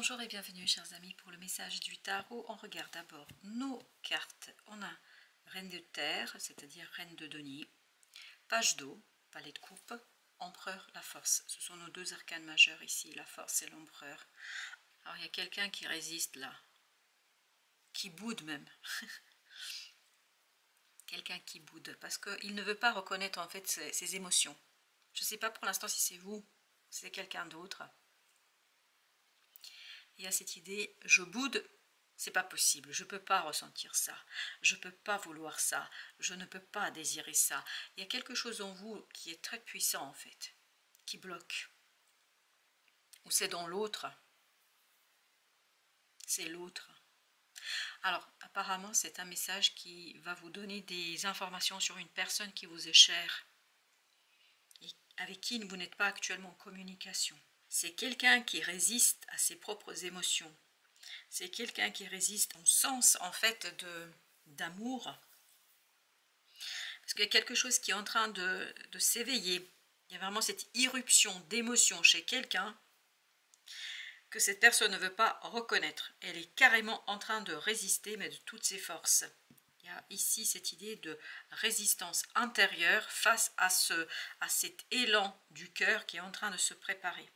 Bonjour et bienvenue chers amis pour le message du tarot. On regarde d'abord nos cartes. On a Reine de Terre, c'est-à-dire Reine de Denier, Page d'eau, Palais de coupe, Empereur, la force. Ce sont nos deux arcanes majeurs ici, la force et l'empereur. Alors il y a quelqu'un qui résiste là, qui boude même. quelqu'un qui boude, parce qu'il ne veut pas reconnaître en fait ses, ses émotions. Je ne sais pas pour l'instant si c'est vous, c'est quelqu'un d'autre il y a cette idée, je boude, c'est pas possible, je peux pas ressentir ça, je peux pas vouloir ça, je ne peux pas désirer ça. Il y a quelque chose en vous qui est très puissant en fait, qui bloque. Ou c'est dans l'autre, c'est l'autre. Alors, apparemment, c'est un message qui va vous donner des informations sur une personne qui vous est chère et avec qui vous n'êtes pas actuellement en communication. C'est quelqu'un qui résiste à ses propres émotions. C'est quelqu'un qui résiste au sens en fait d'amour. Parce qu'il y a quelque chose qui est en train de, s'éveiller. Il y a vraiment cette irruption d'émotions chez quelqu'un que cette personne ne veut pas reconnaître. Elle est carrément en train de résister, mais de toutes ses forces. Il y a ici cette idée de résistance intérieure face à, à cet élan du cœur qui est en train de se préparer.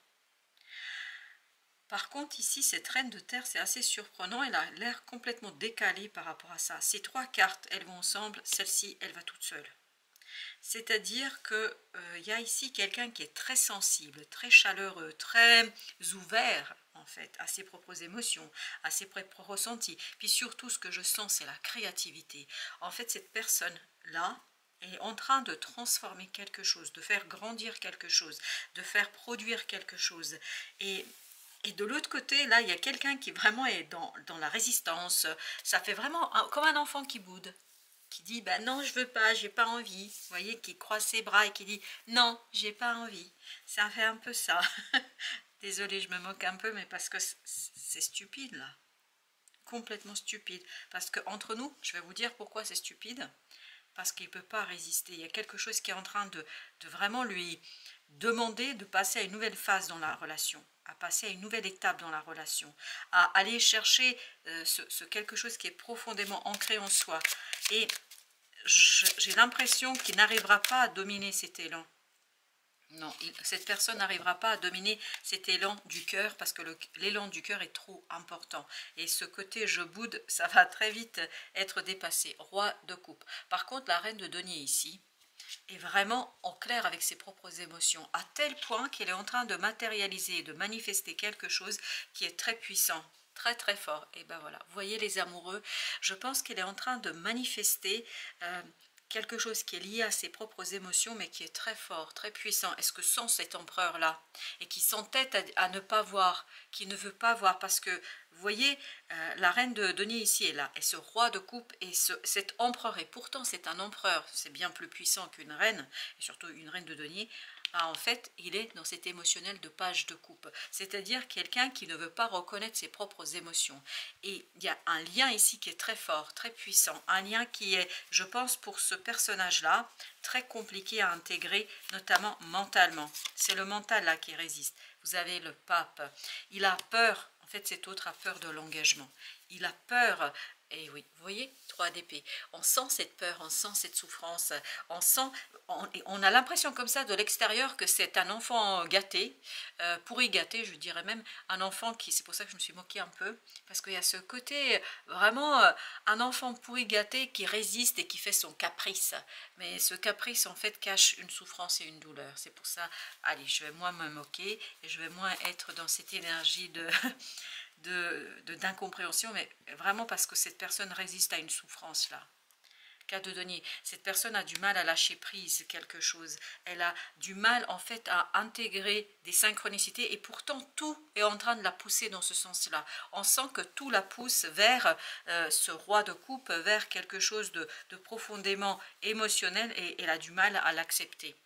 Par contre, ici, cette reine de terre, c'est assez surprenant. Elle a l'air complètement décalée par rapport à ça. Ces trois cartes, elles vont ensemble. Celle-ci, elle va toute seule. C'est-à-dire qu'il euh, y a ici quelqu'un qui est très sensible, très chaleureux, très ouvert en fait à ses propres émotions, à ses propres ressentis. Puis surtout, ce que je sens, c'est la créativité. En fait, cette personne-là, est en train de transformer quelque chose, de faire grandir quelque chose, de faire produire quelque chose. Et et de l'autre côté, là, il y a quelqu'un qui vraiment est dans, la résistance. Ça fait vraiment comme un enfant qui boude, qui dit ben non, je veux pas, j'ai pas envie. Vous voyez, qui croise ses bras et qui dit non, j'ai pas envie. Ça fait un peu ça. Désolée, je me moque un peu, mais parce que c'est stupide là. Complètement stupide. Parce que entre nous, je vais vous dire pourquoi c'est stupide. Parce qu'il ne peut pas résister. Il y a quelque chose qui est en train de vraiment lui demander de passer à une nouvelle phase dans la relation à passer à une nouvelle étape dans la relation, à aller chercher euh, ce, quelque chose qui est profondément ancré en soi. Et j'ai l'impression qu'il n'arrivera pas à dominer cet élan. Non, cette personne n'arrivera pas à dominer cet élan du cœur parce que l'élan du cœur est trop important. Et ce côté je boude, ça va très vite être dépassé. Roi de coupe. Par contre, la reine de denier ici, est vraiment en clair avec ses propres émotions, à tel point qu'elle est en train de matérialiser de manifester quelque chose qui est très puissant, très très fort. Et ben voilà, voyez les amoureux, je pense qu'elle est en train de manifester euh, quelque chose qui est lié à ses propres émotions, mais qui est très fort, très puissant. Est-ce que sans cet empereur-là, et qui s'entête à, ne pas voir, qui ne veut pas voir, parce que, vous voyez, euh, la reine de Denis ici est là, et ce roi de coupe, et ce, cet empereur, et pourtant c'est un empereur, c'est bien plus puissant qu'une reine, et surtout une reine de Denier, ah, en fait, il est dans cet émotionnel de page de coupe, c'est-à-dire quelqu'un qui ne veut pas reconnaître ses propres émotions. Et il y a un lien ici qui est très fort, très puissant, un lien qui est, je pense, pour ce personnage-là, très compliqué à intégrer, notamment mentalement. C'est le mental là qui résiste. Vous avez le pape, il a peur, en fait cet autre a peur de l'engagement. Il a peur et oui, vous voyez, 3 d'épée. On sent cette peur, on sent cette souffrance, on sent, on, a l'impression comme ça de l'extérieur que c'est un enfant gâté, euh, pourri gâté, je dirais même, un enfant qui, c'est pour ça que je me suis moquée un peu, parce qu'il y a ce côté, vraiment, euh, un enfant pourri gâté qui résiste et qui fait son caprice. Mais ce caprice, en fait, cache une souffrance et une douleur. C'est pour ça, allez, je vais moins me moquer, et je vais moins être dans cette énergie de d'incompréhension, de, mais vraiment parce que cette personne résiste à une souffrance là. Cas de Denis, cette personne a du mal à lâcher prise quelque chose. Elle a du mal en fait à intégrer des synchronicités et pourtant tout est en train de la pousser dans ce sens-là. On sent que tout la pousse vers euh, ce roi de coupe, vers quelque chose de, de profondément émotionnel et elle a du mal à l'accepter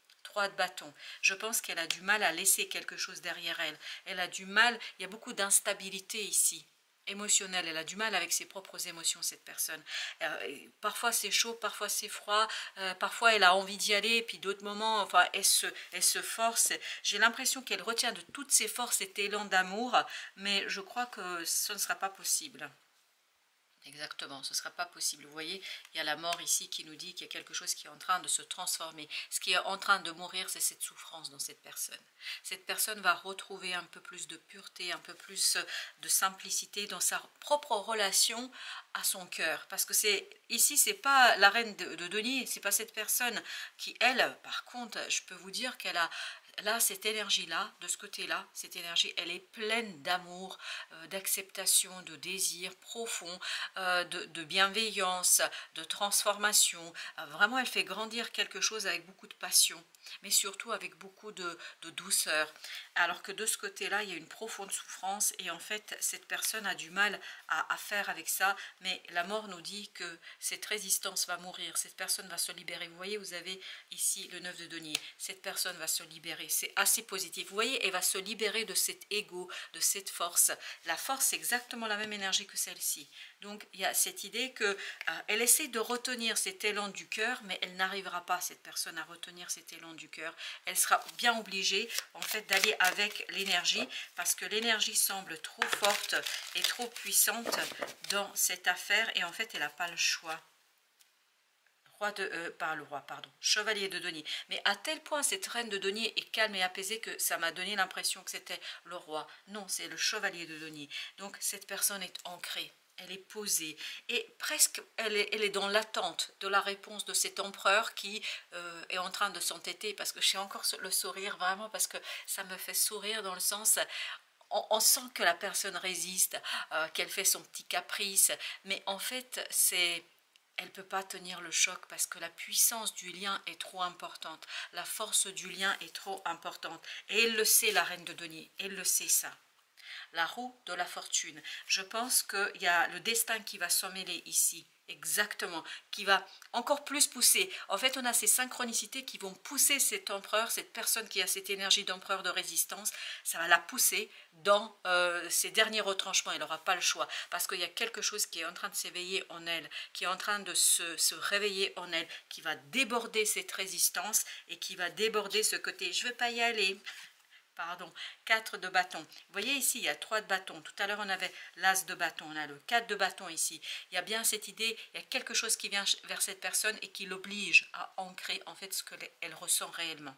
de bâton. Je pense qu'elle a du mal à laisser quelque chose derrière elle. Elle a du mal, il y a beaucoup d'instabilité ici. émotionnelle. Elle a du mal avec ses propres émotions, cette personne. Euh, parfois c'est chaud, parfois c'est froid, euh, parfois elle a envie d'y aller, puis d'autres moments, enfin, elle se, elle se force. J'ai l'impression qu'elle retient de toutes ses forces cet élan d'amour, mais je crois que ce ne sera pas possible. Exactement, ce ne sera pas possible. Vous voyez, il y a la mort ici qui nous dit qu'il y a quelque chose qui est en train de se transformer. Ce qui est en train de mourir, c'est cette souffrance dans cette personne. Cette personne va retrouver un peu plus de pureté, un peu plus de simplicité dans sa propre relation à son cœur. Parce que c'est ici, c'est pas la reine de, de Denis, c'est pas cette personne qui, elle, par contre, je peux vous dire qu'elle a là, cette énergie-là, de ce côté-là, cette énergie, elle est pleine d'amour, euh, d'acceptation, de désir profond, euh, de, bienveillance, de transformation. Euh, vraiment, elle fait grandir quelque chose avec beaucoup de passion, mais surtout avec beaucoup de, douceur. Alors que de ce côté-là, il y a une profonde souffrance et en fait, cette personne a du mal à, à faire avec ça, mais la mort nous dit que cette résistance va mourir, cette personne va se libérer. Vous voyez, vous avez ici le 9 de denier, cette personne va se libérer c'est assez positif. Vous voyez, elle va se libérer de cet ego, de cette force. La force, c'est exactement la même énergie que celle-ci. Donc, il y a cette idée qu'elle euh, elle essaie de retenir cet élan du cœur, mais elle n'arrivera pas, cette personne, à retenir cet élan du cœur. Elle sera bien obligée, en fait, d'aller avec l'énergie, parce que l'énergie semble trop forte et trop puissante dans cette affaire, et en fait, elle n'a pas le choix roi euh, le roi, pardon, chevalier de denier. Mais à tel point cette reine de denier est calme et apaisée que ça m'a donné l'impression que c'était le roi. Non, c'est le chevalier de denier. Donc cette personne est ancrée, elle est posée et presque elle est, elle est dans l'attente de la réponse de cet empereur qui euh, est en train de s'entêter parce que j'ai encore le sourire vraiment parce que ça me fait sourire dans le sens on, sent que la personne résiste, euh, qu'elle fait son petit caprice, mais en fait c'est elle ne peut pas tenir le choc parce que la puissance du lien est trop importante. La force du lien est trop importante. Et elle le sait, la reine de denier. Elle le sait ça. La roue de la fortune. Je pense qu'il y a le destin qui va s'emmêler ici. Exactement, qui va encore plus pousser. En fait, on a ces synchronicités qui vont pousser cet empereur, cette personne qui a cette énergie d'empereur de résistance, ça va la pousser dans euh, ses derniers retranchements. Elle n'aura pas le choix parce qu'il y a quelque chose qui est en train de s'éveiller en elle, qui est en train de se, se, réveiller en elle, qui va déborder cette résistance et qui va déborder ce côté « je ne veux pas y aller » pardon, 4 de bâton. Vous voyez ici, il y a 3 de bâton. Tout à l'heure, on avait l'as de bâton, on a le 4 de bâton ici. Il y a bien cette idée, il y a quelque chose qui vient vers cette personne et qui l'oblige à ancrer en fait ce qu'elle ressent réellement.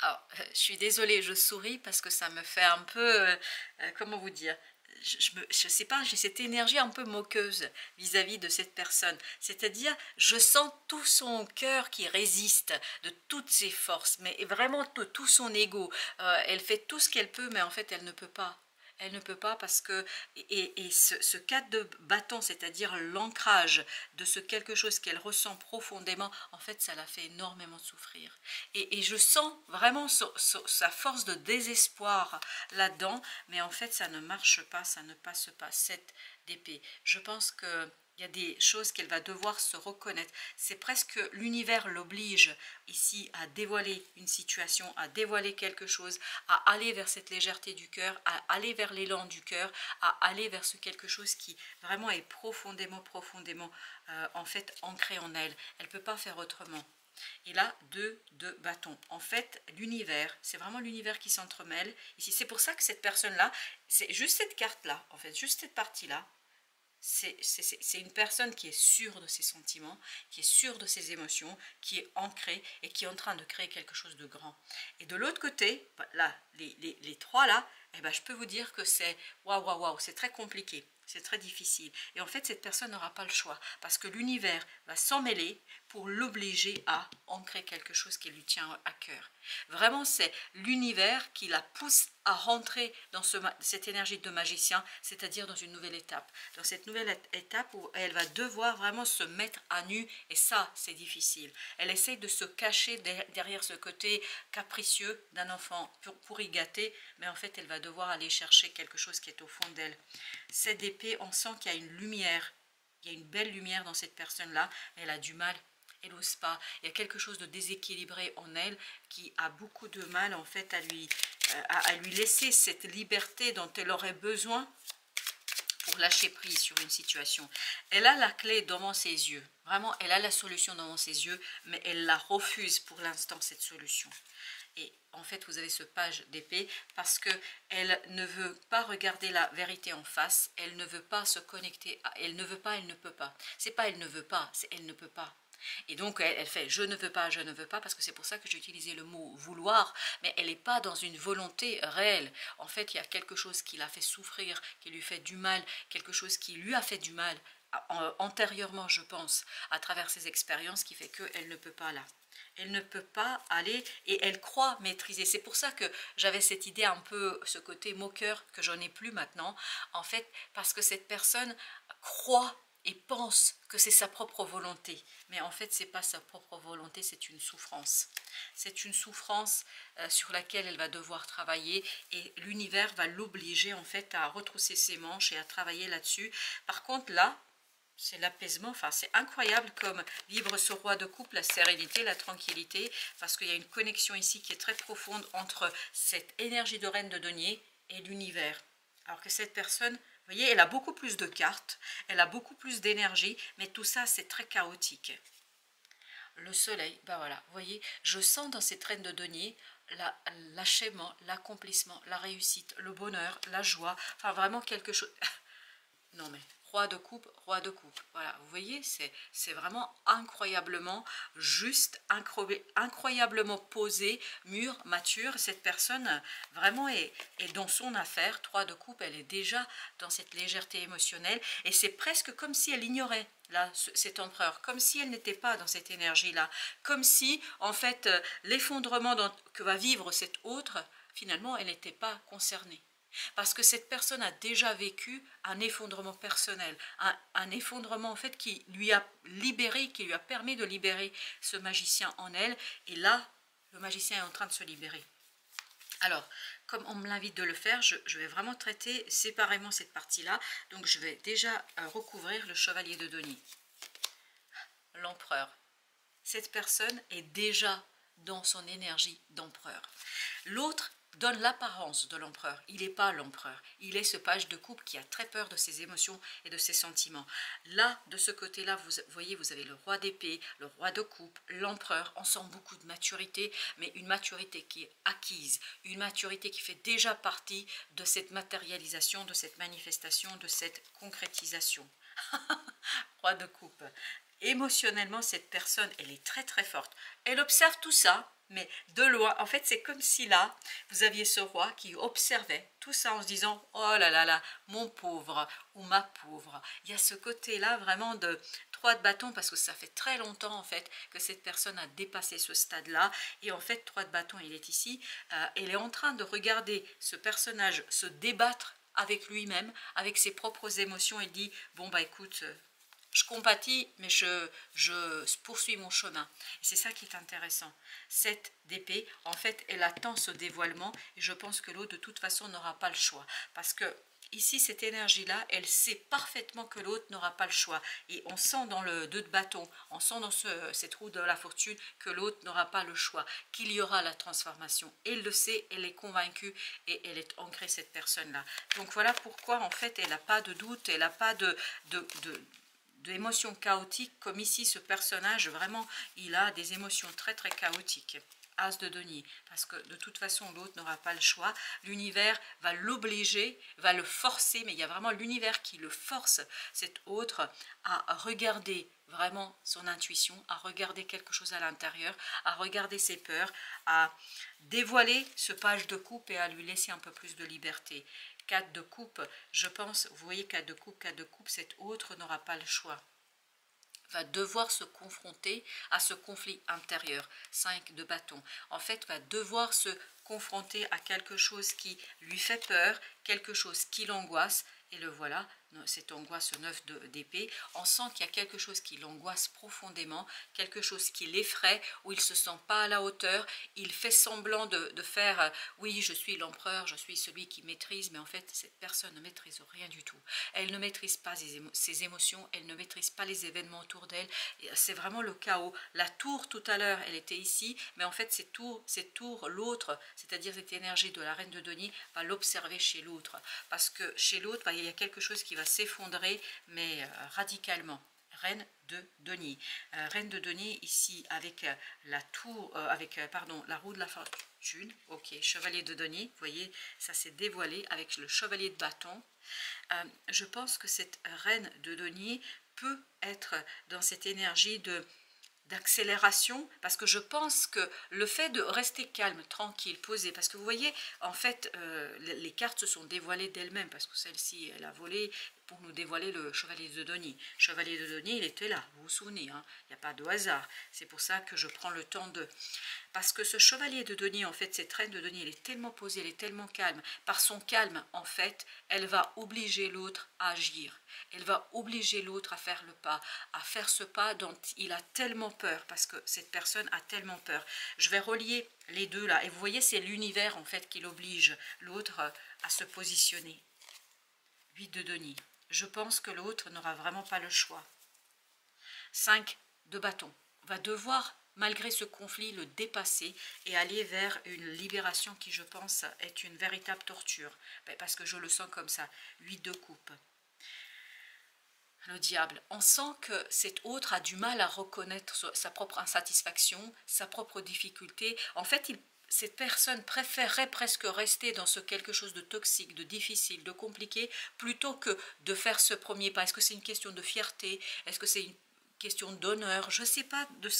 Alors, je suis désolée, je souris parce que ça me fait un peu, euh, euh, comment vous dire, je ne sais pas, j'ai cette énergie un peu moqueuse vis-à-vis de cette personne. C'est-à-dire, je sens tout son cœur qui résiste de toutes ses forces, mais vraiment tout son ego. Euh, elle fait tout ce qu'elle peut, mais en fait, elle ne peut pas elle ne peut pas parce que, et, ce, ce cadre de bâton, c'est-à-dire l'ancrage de ce quelque chose qu'elle ressent profondément, en fait, ça la fait énormément souffrir. Et, je sens vraiment sa force de désespoir là-dedans, mais en fait, ça ne marche pas, ça ne passe pas, cette d'épée. Je pense que il y a des choses qu'elle va devoir se reconnaître. C'est presque l'univers l'oblige ici à dévoiler une situation, à dévoiler quelque chose, à aller vers cette légèreté du cœur, à aller vers l'élan du cœur, à aller vers ce quelque chose qui vraiment est profondément, profondément euh, en fait ancré en elle. Elle ne peut pas faire autrement. Et là, deux, deux bâtons. En fait, l'univers, c'est vraiment l'univers qui s'entremêle. Ici, c'est pour ça que cette personne-là, c'est juste cette carte-là, en fait, juste cette partie-là, c'est une personne qui est sûre de ses sentiments, qui est sûre de ses émotions, qui est ancrée et qui est en train de créer quelque chose de grand. Et de l'autre côté, bah, là, les, trois là, eh ben, je peux vous dire que c'est waouh, waouh, waouh, c'est très compliqué. C'est très difficile. Et en fait, cette personne n'aura pas le choix parce que l'univers va s'en mêler pour l'obliger à ancrer quelque chose qui lui tient à cœur. Vraiment, c'est l'univers qui la pousse à rentrer dans cette énergie de magicien, c'est-à-dire dans une nouvelle étape. Dans cette nouvelle étape où elle va devoir vraiment se mettre à nu, et ça, c'est difficile. Elle essaye de se cacher derrière ce côté capricieux d'un enfant pour, y gâter, mais en fait, elle va devoir aller chercher quelque chose qui est au fond d'elle. Cette on sent qu'il y a une lumière, il y a une belle lumière dans cette personne-là, elle a du mal elle n'ose pas. Il y a quelque chose de déséquilibré en elle qui a beaucoup de mal en fait à lui, euh, à, lui laisser cette liberté dont elle aurait besoin pour lâcher prise sur une situation. Elle a la clé devant ses yeux. Vraiment, elle a la solution devant ses yeux, mais elle la refuse pour l'instant, cette solution. Et en fait, vous avez ce page d'épée parce que elle ne veut pas regarder la vérité en face. Elle ne veut pas se connecter. elle ne veut pas, elle ne peut pas. C'est pas elle ne veut pas, c'est elle ne peut pas. Et donc, elle, fait je ne veux pas, je ne veux pas, parce que c'est pour ça que j'ai utilisé le mot vouloir, mais elle n'est pas dans une volonté réelle. En fait, il y a quelque chose qui l'a fait souffrir, qui lui fait du mal, quelque chose qui lui a fait du mal antérieurement, je pense, à travers ses expériences, qui fait qu'elle ne peut pas là. Elle ne peut pas aller et elle croit maîtriser. C'est pour ça que j'avais cette idée un peu, ce côté moqueur, que j'en ai plus maintenant, en fait, parce que cette personne croit et pense que c'est sa propre volonté. Mais en fait, c'est pas sa propre volonté, c'est une souffrance. C'est une souffrance euh, sur laquelle elle va devoir travailler et l'univers va l'obliger en fait à retrousser ses manches et à travailler là-dessus. Par contre, là, c'est l'apaisement, enfin c'est incroyable comme vivre ce roi de couple, la sérénité, la tranquillité, parce qu'il y a une connexion ici qui est très profonde entre cette énergie de reine de denier et l'univers. Alors que cette personne vous voyez, elle a beaucoup plus de cartes, elle a beaucoup plus d'énergie, mais tout ça, c'est très chaotique. Le soleil, ben voilà, vous voyez, je sens dans cette reine de denier l'achèvement, l'accomplissement, la réussite, le bonheur, la joie, enfin vraiment quelque chose... non mais roi de coupe, roi de coupe. Voilà, vous voyez, c'est vraiment incroyablement juste, incroyablement posé, mûr, mature. Cette personne vraiment est, dans son affaire. Trois de coupe, elle est déjà dans cette légèreté émotionnelle et c'est presque comme si elle ignorait là, cet empereur, comme si elle n'était pas dans cette énergie-là, comme si, en fait, euh, l'effondrement que va vivre cette autre, finalement, elle n'était pas concernée. Parce que cette personne a déjà vécu un effondrement personnel, un, effondrement en fait qui lui a libéré, qui lui a permis de libérer ce magicien en elle. Et là, le magicien est en train de se libérer. Alors, comme on me l'invite de le faire, je, vais vraiment traiter séparément cette partie-là. Donc, je vais déjà euh, recouvrir le chevalier de Denis. L'empereur. Cette personne est déjà dans son énergie d'empereur. L'autre donne l'apparence de l'empereur. Il n'est pas l'empereur. Il est ce page de coupe qui a très peur de ses émotions et de ses sentiments. Là, de ce côté-là, vous voyez, vous avez le roi d'épée, le roi de coupe, l'empereur. On sent beaucoup de maturité, mais une maturité qui est acquise, une maturité qui fait déjà partie de cette matérialisation, de cette manifestation, de cette concrétisation. roi de coupe. Émotionnellement, cette personne, elle est très très forte. Elle observe tout ça, mais de loin, en fait, c'est comme si là, vous aviez ce roi qui observait tout ça en se disant « Oh là là là, mon pauvre ou ma pauvre ». Il y a ce côté-là vraiment de trois de bâton parce que ça fait très longtemps en fait que cette personne a dépassé ce stade-là. Et en fait, trois de bâton, il est ici. Euh, elle est en train de regarder ce personnage se débattre avec lui-même, avec ses propres émotions. Elle dit « Bon, bah écoute... Je compatis, mais je, je poursuis mon chemin. C'est ça qui est intéressant. Cette d'épée, en fait, elle attend ce dévoilement et je pense que l'autre, de toute façon, n'aura pas le choix. Parce que ici, cette énergie-là, elle sait parfaitement que l'autre n'aura pas le choix. Et on sent dans le 2 de bâton, on sent dans ce, cette roue de la fortune que l'autre n'aura pas le choix, qu'il y aura la transformation. Elle le sait, elle est convaincue et elle est ancrée, cette personne-là. Donc voilà pourquoi, en fait, elle n'a pas de doute, elle n'a pas de, de, de d'émotions chaotiques, comme ici ce personnage, vraiment, il a des émotions très très chaotiques. As de Denis, parce que de toute façon l'autre n'aura pas le choix, l'univers va l'obliger, va le forcer, mais il y a vraiment l'univers qui le force, cet autre, à regarder vraiment son intuition, à regarder quelque chose à l'intérieur, à regarder ses peurs, à dévoiler ce page de coupe et à lui laisser un peu plus de liberté. 4 de coupe, je pense, vous voyez 4 de coupe, 4 de coupe, cet autre n'aura pas le choix va devoir se confronter à ce conflit intérieur, 5 de bâton. En fait, va devoir se confronter à quelque chose qui lui fait peur, quelque chose qui l'angoisse, et le voilà, cette angoisse neuf d'épée, on sent qu'il y a quelque chose qui l'angoisse profondément, quelque chose qui l'effraie, où il se sent pas à la hauteur, il fait semblant de, faire euh, oui je suis l'empereur, je suis celui qui maîtrise, mais en fait cette personne ne maîtrise rien du tout. Elle ne maîtrise pas ses, émotions, elle ne maîtrise pas les événements autour d'elle, c'est vraiment le chaos. La tour tout à l'heure, elle était ici, mais en fait cette tour, cette tour l'autre, c'est-à-dire cette énergie de la reine de Denis, va l'observer chez l'autre, parce que chez l'autre, il y a quelque chose qui va s'effondrer, mais radicalement. Reine de denier. reine de denier ici avec la tour, avec pardon, la roue de la fortune. Ok, chevalier de denier. Vous voyez, ça s'est dévoilé avec le chevalier de bâton. je pense que cette reine de denier peut être dans cette énergie de d'accélération, parce que je pense que le fait de rester calme, tranquille, posé, parce que vous voyez, en fait, euh, les cartes se sont dévoilées d'elles-mêmes, parce que celle-ci, elle a volé pour nous dévoiler le chevalier de Denis. Chevalier de Denis, il était là, vous vous souvenez, hein, il n'y a pas de hasard. C'est pour ça que je prends le temps de... Parce que ce chevalier de Denis, en fait, cette reine de Denis, elle est tellement posée, elle est tellement calme. Par son calme, en fait, elle va obliger l'autre à agir. Elle va obliger l'autre à faire le pas, à faire ce pas dont il a tellement peur, parce que cette personne a tellement peur. Je vais relier les deux là, et vous voyez, c'est l'univers en fait qui l'oblige, l'autre, à se positionner. 8 de Denis. Je pense que l'autre n'aura vraiment pas le choix. 5 de bâton. Va devoir malgré ce conflit, le dépasser et aller vers une libération qui, je pense, est une véritable torture. Ben, parce que je le sens comme ça. 8 de coupe le diable. On sent que cet autre a du mal à reconnaître sa propre insatisfaction, sa propre difficulté. En fait, cette personne préférerait presque rester dans ce quelque chose de toxique, de difficile, de compliqué, plutôt que de faire ce premier pas. Est-ce que c'est une question de fierté? Est-ce que c'est une question d'honneur? Je ne sais pas de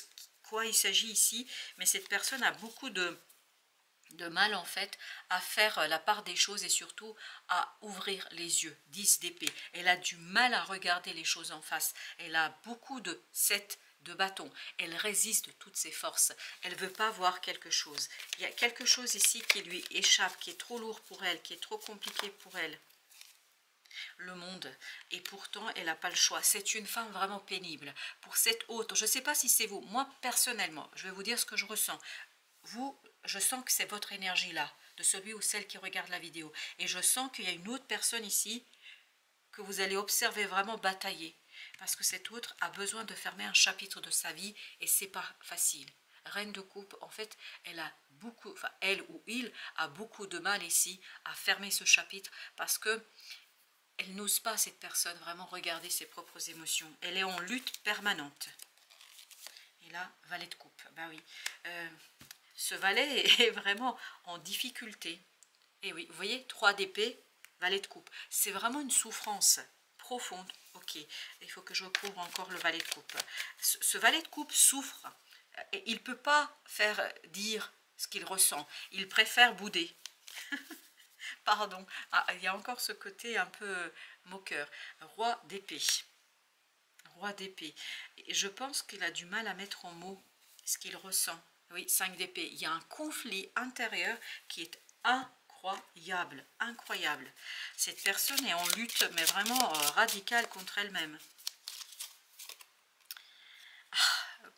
quoi il s'agit ici, mais cette personne a beaucoup de, de mal en fait à faire euh, la part des choses et surtout à ouvrir les yeux. 10 d'épée. Elle a du mal à regarder les choses en face. Elle a beaucoup de 7 de bâton. Elle résiste toutes ses forces. Elle ne veut pas voir quelque chose. Il y a quelque chose ici qui lui échappe, qui est trop lourd pour elle, qui est trop compliqué pour elle. Le monde. Et pourtant, elle n'a pas le choix. C'est une femme vraiment pénible. Pour cette autre, je ne sais pas si c'est vous. Moi, personnellement, je vais vous dire ce que je ressens. Vous, je sens que c'est votre énergie-là, de celui ou celle qui regarde la vidéo. Et je sens qu'il y a une autre personne ici que vous allez observer vraiment batailler. Parce que cette autre a besoin de fermer un chapitre de sa vie et c'est pas facile. Reine de coupe, en fait, elle a beaucoup, enfin, elle ou il a beaucoup de mal ici à fermer ce chapitre parce que elle n'ose pas, cette personne, vraiment regarder ses propres émotions. Elle est en lutte permanente. Et là, valet de coupe. Ben oui. Euh, ce valet est vraiment en difficulté. Et oui, vous voyez, 3 d'épée, valet de coupe. C'est vraiment une souffrance Ok, il faut que je recouvre encore le valet de coupe. Ce, valet de coupe souffre. Et il ne peut pas faire dire ce qu'il ressent. Il préfère bouder. Pardon, ah, il y a encore ce côté un peu moqueur. Roi d'épée. Roi d'épée. Je pense qu'il a du mal à mettre en mots ce qu'il ressent. Oui, 5 d'épée. Il y a un conflit intérieur qui est incroyable, incroyable. Cette personne est en lutte, mais vraiment euh, radicale contre elle-même. Ah,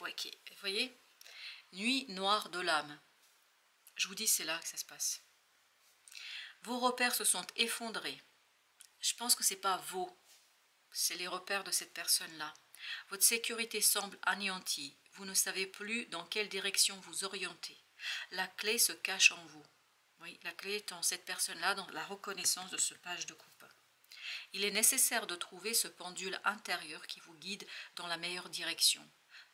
ok, vous voyez? Nuit noire de l'âme. Je vous dis, c'est là que ça se passe. Vos repères se sont effondrés. Je pense que ce n'est pas vos, c'est les repères de cette personne-là. Votre sécurité semble anéantie. Vous ne savez plus dans quelle direction vous orienter. La clé se cache en vous. Oui, la clé est en cette personne-là, dans la reconnaissance de ce page de coupe. Il est nécessaire de trouver ce pendule intérieur qui vous guide dans la meilleure direction.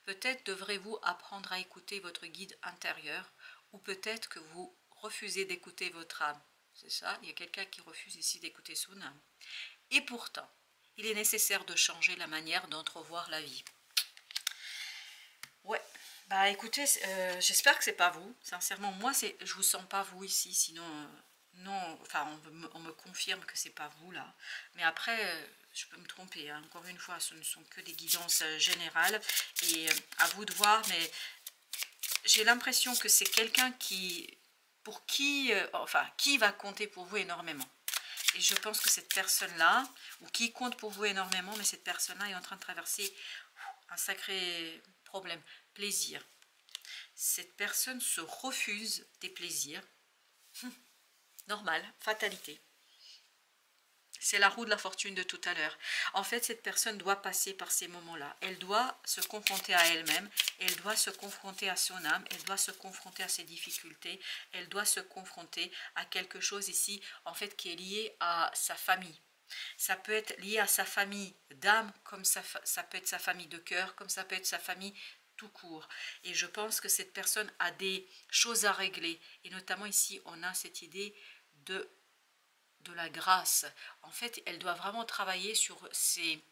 Peut-être devrez-vous apprendre à écouter votre guide intérieur, ou peut-être que vous refusez d'écouter votre âme. C'est ça, il y a quelqu'un qui refuse ici d'écouter son. Et pourtant, il est nécessaire de changer la manière d'entrevoir la vie. Ouais, bah écoutez, euh, j'espère que c'est pas vous. Sincèrement, moi, je vous sens pas vous ici, sinon, euh, non, enfin, on, me confirme que c'est pas vous là. Mais après, euh, je peux me tromper. Hein. Encore une fois, ce ne sont que des guidances générales et à vous de voir. Mais j'ai l'impression que c'est quelqu'un qui, pour qui, enfin, qui va compter pour vous énormément. Et je pense que cette personne-là, ou qui compte pour vous énormément, mais cette personne-là est en train de traverser un sacré problème. Plaisir. Cette personne se refuse des plaisirs. Hum, normal, fatalité. C'est la roue de la fortune de tout à l'heure. En fait, cette personne doit passer par ces moments-là. Elle doit se confronter à elle-même, elle doit se confronter à son âme, elle doit se confronter à ses difficultés, elle doit se confronter à quelque chose ici, en fait, qui est lié à sa famille. Ça peut être lié à sa famille d'âme, comme ça, peut être sa famille de cœur, comme ça peut être sa famille tout court. Et je pense que cette personne a des choses à régler. Et notamment ici, on a cette idée de, de la grâce. En fait, elle doit vraiment travailler sur ses...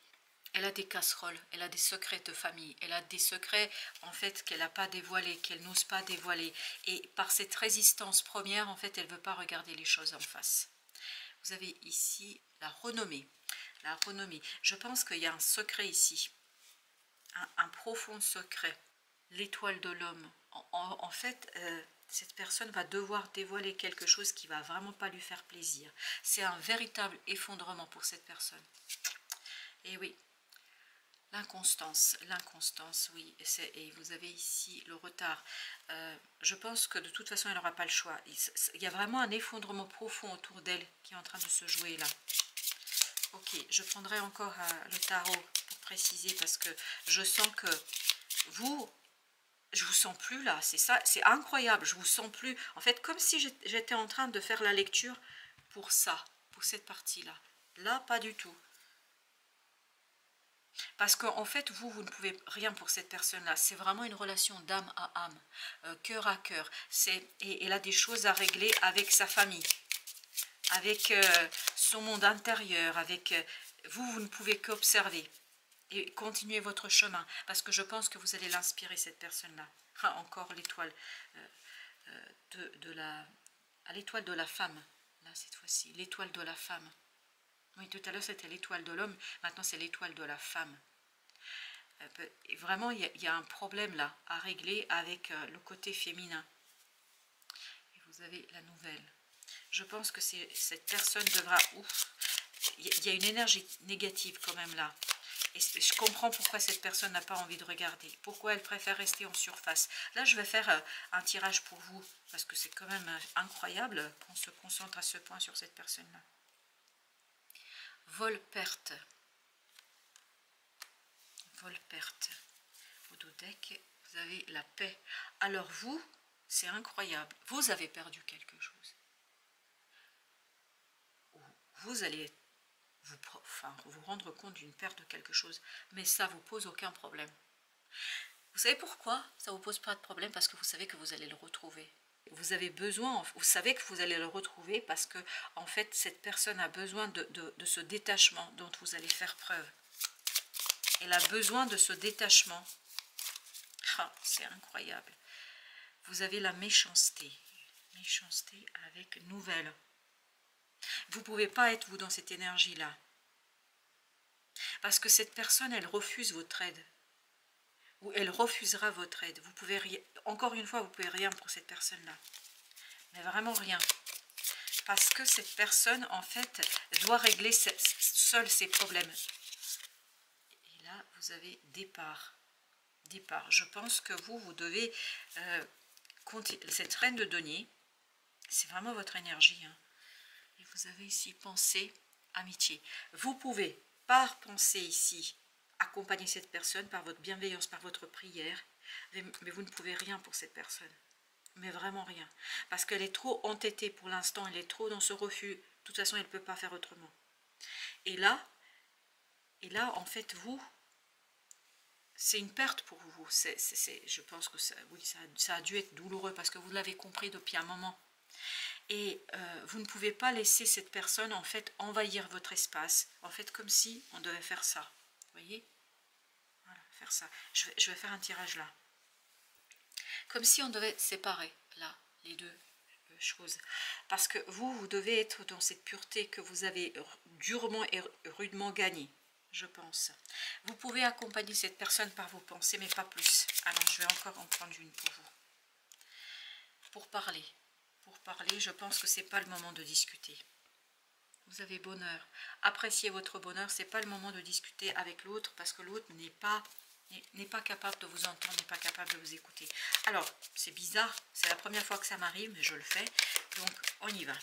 Elle a des casseroles, elle a des secrets de famille, elle a des secrets en fait qu'elle n'a pas dévoilés, qu'elle n'ose pas dévoiler. Et par cette résistance première, en fait, elle ne veut pas regarder les choses en face. Vous avez ici la renommée. La renommée. Je pense qu'il y a un secret ici un, profond secret, l'étoile de l'homme. En, fait, euh, cette personne va devoir dévoiler quelque chose qui va vraiment pas lui faire plaisir. C'est un véritable effondrement pour cette personne. Et oui, l'inconstance, l'inconstance, oui, et vous avez ici le retard. Euh, je pense que de toute façon, elle n'aura pas le choix. Il, y a vraiment un effondrement profond autour d'elle qui est en train de se jouer là. Ok, je prendrai encore euh, le tarot préciser parce que je sens que vous, je vous sens plus là, c'est ça, c'est incroyable, je vous sens plus, en fait, comme si j'étais en train de faire la lecture pour ça, pour cette partie-là. Là, pas du tout. Parce qu'en fait, vous, vous ne pouvez rien pour cette personne-là. C'est vraiment une relation d'âme à âme, euh, cœur à cœur. Et elle a des choses à régler avec sa famille, avec euh, son monde intérieur, avec... Euh, vous, vous ne pouvez qu'observer et continuez votre chemin parce que je pense que vous allez l'inspirer cette personne-là. Ah, encore l'étoile de, de, la à l'étoile de la femme là cette fois-ci, l'étoile de la femme. Oui, tout à l'heure c'était l'étoile de l'homme, maintenant c'est l'étoile de la femme. Euh, vraiment, il y, a un problème là à régler avec le côté féminin. Vous avez la nouvelle. Je pense que cette personne devra... il y a une énergie négative quand même là. Je comprends pourquoi cette personne n'a pas envie de regarder. Pourquoi elle préfère rester en surface. Là, je vais faire euh, un tirage pour vous. Parce que c'est quand même euh, incroyable qu'on se concentre à ce point sur cette personne-là. Vol-perte. Vol-perte. Au deck, vous avez la paix. Alors vous, c'est incroyable. Vous avez perdu quelque chose. Vous allez vous, enfin, vous rendre compte d'une perte de quelque chose, mais ça vous pose aucun problème. Vous savez pourquoi ça vous pose pas de problème? Parce que vous savez que vous allez le retrouver. Vous avez besoin, vous savez que vous allez le retrouver parce que en fait cette personne a besoin de, ce détachement dont vous allez faire preuve. Elle a besoin de ce détachement. Ah, c'est incroyable. Vous avez la méchanceté. Méchanceté avec nouvelle. Vous ne pouvez pas être, vous, dans cette énergie-là. Parce que cette personne, elle refuse votre aide. Elle refusera votre aide. Vous pouvez rien, encore une fois, vous pouvez rien pour cette personne-là. Mais vraiment rien. Parce que cette personne, en fait, doit régler seule ses problèmes. Et là, vous avez départ. Départ. Je pense que vous, vous devez... Euh, cette reine de denier, c'est vraiment votre énergie. Hein vous avez ici pensée, amitié. Vous pouvez, par pensée ici, accompagner cette personne par votre bienveillance, par votre prière, mais, vous ne pouvez rien pour cette personne. Mais vraiment rien. Parce qu'elle est trop entêtée pour l'instant, elle est trop dans ce refus. De toute façon, elle ne peut pas faire autrement. Et là, et là, en fait, vous, c'est une perte pour vous. je pense que ça, oui, ça a dû être douloureux parce que vous l'avez compris depuis un moment. Et euh, vous ne pouvez pas laisser cette personne en fait envahir votre espace. En fait, comme si on devait faire ça. Voyez Voilà, faire ça. Je vais, faire un tirage là. Comme si on devait séparer là les deux euh, choses. Parce que vous, vous devez être dans cette pureté que vous avez durement et rudement gagnée je pense. Vous pouvez accompagner cette personne par vos pensées, mais pas plus. Alors, je vais encore en prendre une pour vous. Pour parler pour parler, je pense que c'est pas le moment de discuter. Vous avez bonheur. Appréciez votre bonheur, c'est pas le moment de discuter avec l'autre parce que l'autre n'est pas n'est pas capable de vous entendre, n'est pas capable de vous écouter. Alors, c'est bizarre, c'est la première fois que ça m'arrive, mais je le fais. Donc, on y va.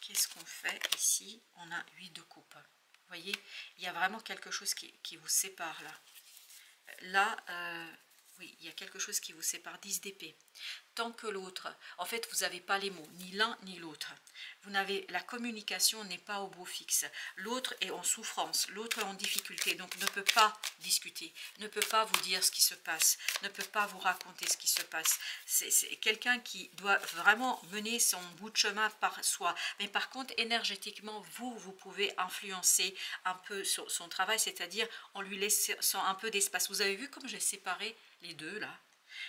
Qu'est-ce qu'on fait ici? On a 8 de coupe. Vous voyez, il y a vraiment quelque chose qui, vous sépare là. Là, euh, oui, il y a quelque chose qui vous sépare. 10 d'épée. Tant que l'autre, en fait, vous n'avez pas les mots, ni l'un ni l'autre. Vous n'avez la communication n'est pas au beau fixe. L'autre est en souffrance, l'autre est en difficulté, donc ne peut pas discuter, ne peut pas vous dire ce qui se passe, ne peut pas vous raconter ce qui se passe. C'est quelqu'un qui doit vraiment mener son bout de chemin par soi. Mais par contre, énergétiquement, vous, vous pouvez influencer un peu son, son travail, c'est-à-dire en lui laissant un peu d'espace. Vous avez vu comme j'ai séparé les deux là?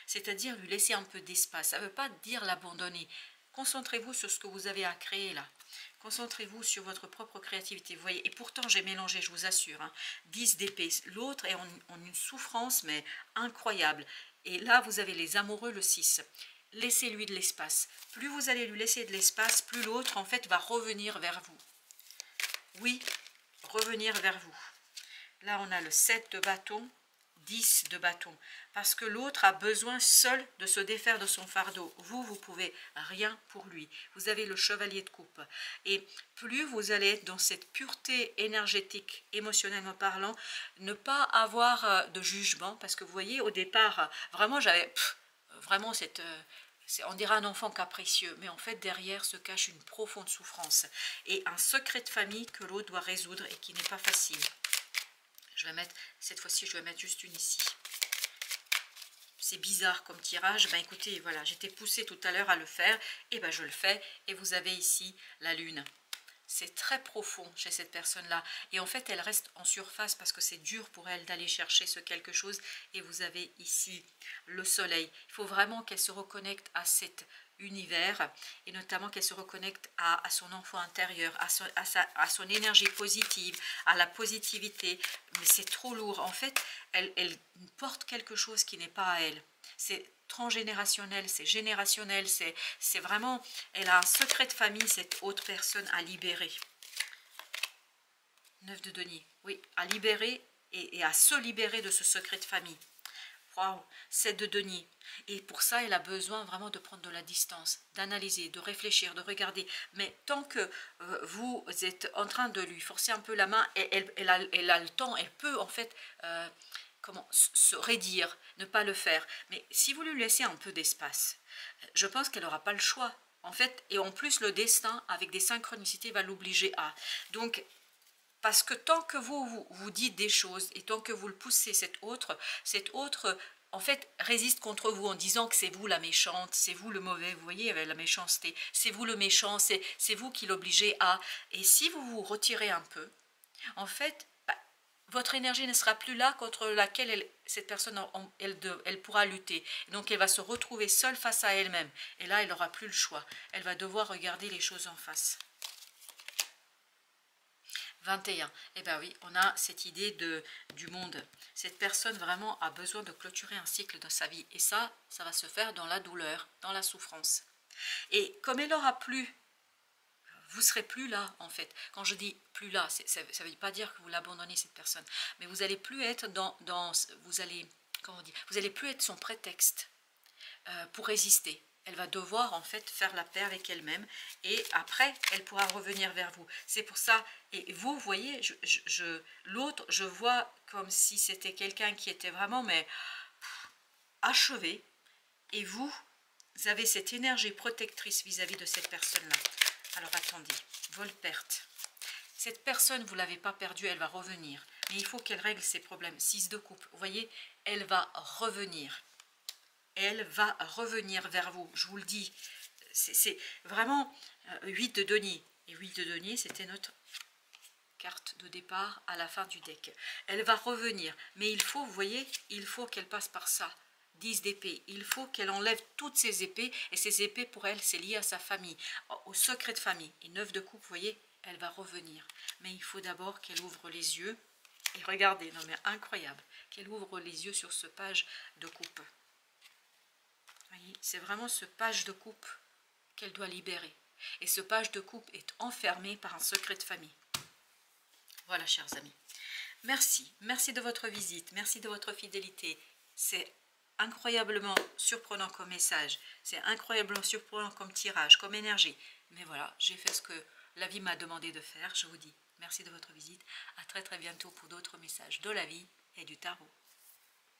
C'est-à-dire lui laisser un peu d'espace. Ça ne veut pas dire l'abandonner. Concentrez-vous sur ce que vous avez à créer là. Concentrez-vous sur votre propre créativité. Vous voyez, et pourtant j'ai mélangé, je vous assure, hein, 10 d'épée. L'autre est en, une souffrance, mais incroyable. Et là, vous avez les amoureux, le 6. Laissez-lui de l'espace. Plus vous allez lui laisser de l'espace, plus l'autre, en fait, va revenir vers vous. Oui, revenir vers vous. Là, on a le 7 de bâton, 10 de bâton. Parce que l'autre a besoin seul de se défaire de son fardeau. Vous, vous pouvez rien pour lui. Vous avez le chevalier de coupe. Et plus vous allez être dans cette pureté énergétique, émotionnellement parlant, ne pas avoir euh, de jugement. Parce que vous voyez, au départ, vraiment, j'avais vraiment cette... Euh, on dirait un enfant capricieux, mais en fait derrière se cache une profonde souffrance et un secret de famille que l'autre doit résoudre et qui n'est pas facile. Je vais mettre, cette fois-ci, je vais mettre juste une ici. C'est bizarre comme tirage. Ben écoutez, voilà, j'étais poussée tout à l'heure à le faire. Et ben je le fais. Et vous avez ici la lune. C'est très profond chez cette personne-là. Et en fait, elle reste en surface parce que c'est dur pour elle d'aller chercher ce quelque chose. Et vous avez ici le soleil. Il faut vraiment qu'elle se reconnecte à cette univers et notamment qu'elle se reconnecte à, son enfant intérieur, à son, énergie positive, à la positivité. Mais c'est trop lourd. En fait, elle, porte quelque chose qui n'est pas à elle. C'est transgénérationnel, c'est générationnel, c'est vraiment... Elle a un secret de famille, cette autre personne à libérer. Neuf de denier. Oui, à libérer et, et à se libérer de ce secret de famille. C'est de denier. Et pour ça, elle a besoin vraiment de prendre de la distance, d'analyser, de réfléchir, de regarder. Mais tant que euh, vous êtes en train de lui forcer un peu la main, elle, elle, a, le temps, elle peut en fait euh, comment, se rédire, ne pas le faire. Mais si vous lui laissez un peu d'espace, je pense qu'elle n'aura pas le choix. En fait, et en plus, le destin, avec des synchronicités, va l'obliger à. Donc, parce que tant que vous, vous, dites des choses et tant que vous le poussez, cet autre, cet autre, en fait, résiste contre vous en disant que c'est vous la méchante, c'est vous le mauvais, vous voyez, avec la méchanceté, c'est vous le méchant, c'est vous qui l'obligez à... Et si vous vous retirez un peu, en fait, bah, votre énergie ne sera plus là contre laquelle cette personne, elle, elle, pourra lutter. Donc, elle va se retrouver seule face à elle-même. Et là, elle n'aura plus le choix. Elle va devoir regarder les choses en face. 21. Eh bien oui, on a cette idée de, du monde. Cette personne vraiment a besoin de clôturer un cycle dans sa vie. Et ça, ça va se faire dans la douleur, dans la souffrance. Et comme elle aura plus, vous serez plus là en fait. Quand je dis plus là, ça ne veut pas dire que vous l'abandonnez cette personne. Mais vous allez plus être dans, dans vous allez, comment dire, vous allez plus être son prétexte euh, pour résister elle va devoir en fait faire la paix avec elle-même et après elle pourra revenir vers vous. C'est pour ça, et vous voyez, je, l'autre, je vois comme si c'était quelqu'un qui était vraiment mais achevé et vous, vous avez cette énergie protectrice vis-à-vis de cette personne-là. Alors attendez, vol-perte. Cette personne, vous ne l'avez pas perdue, elle va revenir. Mais il faut qu'elle règle ses problèmes. 6 de coupe, vous voyez, elle va revenir elle va revenir vers vous. Je vous le dis, c'est vraiment 8 euh, de denier. Et 8 de denier, c'était notre carte de départ à la fin du deck. Elle va revenir, mais il faut, vous voyez, il faut qu'elle passe par ça. 10 d'épée, il faut qu'elle enlève toutes ses épées, et ces épées, pour elle, c'est lié à sa famille, au secret de famille. Et 9 de coupe, vous voyez, elle va revenir. Mais il faut d'abord qu'elle ouvre les yeux, et regardez, non mais incroyable, qu'elle ouvre les yeux sur ce page de coupe c'est vraiment ce page de coupe qu'elle doit libérer. Et ce page de coupe est enfermé par un secret de famille. Voilà, chers amis. Merci. Merci de votre visite. Merci de votre fidélité. C'est incroyablement surprenant comme message. C'est incroyablement surprenant comme tirage, comme énergie. Mais voilà, j'ai fait ce que la vie m'a demandé de faire. Je vous dis merci de votre visite. À très très bientôt pour d'autres messages de la vie et du tarot.